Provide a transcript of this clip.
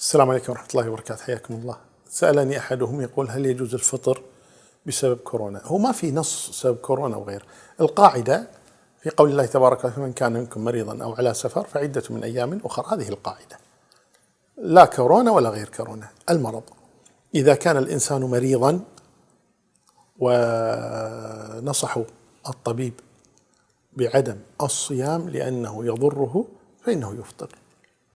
السلام عليكم ورحمة الله وبركاته. حياكم الله. سألني أحدهم يقول هل يجوز الفطر بسبب كورونا؟ هو ما في نص سبب كورونا وغيره القاعدة في قول الله تبارك وتعالى من كان منكم مريضا أو على سفر فعدة من أيام أخرى. هذه القاعدة. لا كورونا ولا غير كورونا. المرض. إذا كان الإنسان مريضا ونصحوا الطبيب بعدم الصيام لأنه يضره فإنه يفطر.